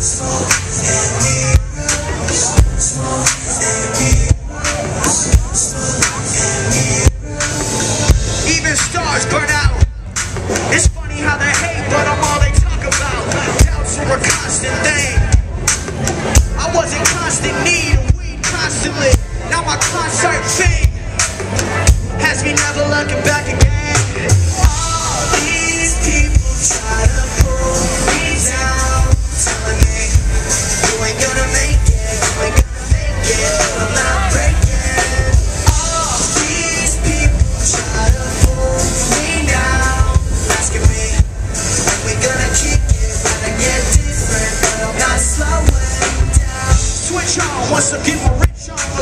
Even stars burn out. It's funny how they hate, but I'm all they talk about. Doubts a constant thing. I was weed constantly. Now my concert thing has me never looking back again. switch on once again, my rich on.